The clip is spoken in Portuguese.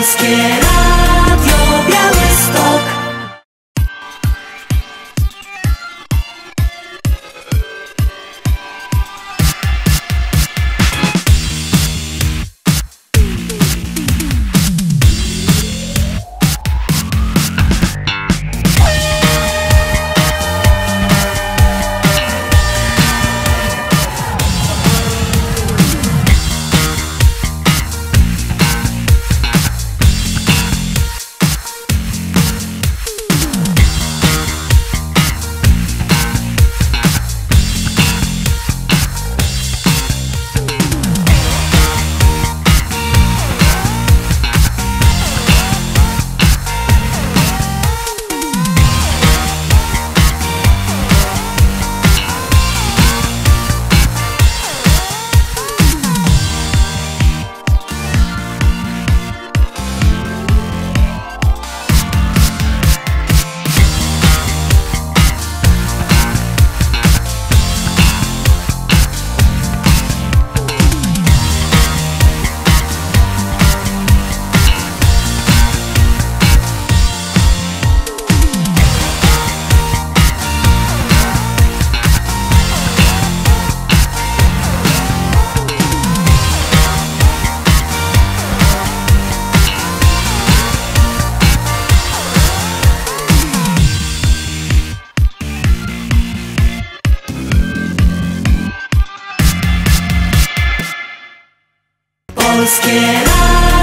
Radio busquera.